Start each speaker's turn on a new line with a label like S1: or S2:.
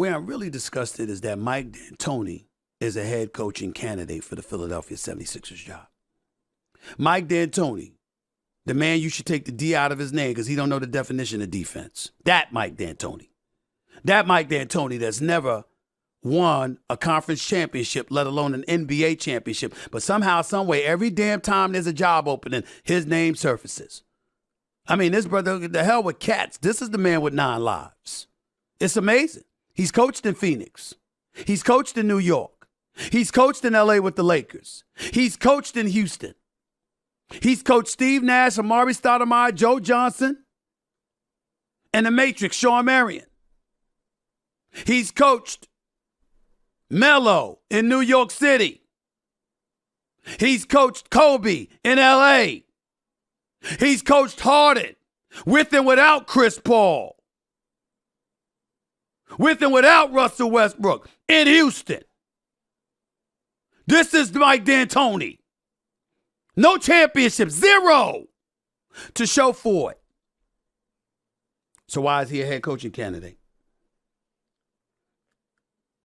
S1: Where I'm really disgusted is that Mike D'Antoni is a head coaching candidate for the Philadelphia 76ers job. Mike D'Antoni, the man you should take the D out of his name because he don't know the definition of defense. That Mike D'Antoni. That Mike D'Antoni that's never won a conference championship, let alone an NBA championship. But somehow, someway, every damn time there's a job opening, his name surfaces. I mean, this brother, the hell with cats. This is the man with nine lives. It's amazing. He's coached in Phoenix. He's coached in New York. He's coached in LA with the Lakers. He's coached in Houston. He's coached Steve Nash, Amar'e Stoudemire, Joe Johnson, and the Matrix, Shawn Marion. He's coached Melo in New York City. He's coached Kobe in LA. He's coached Harden with and without Chris Paul. With and without Russell Westbrook in Houston. This is Mike D'Antoni. No championship, zero to show for it. So why is he a head coaching candidate?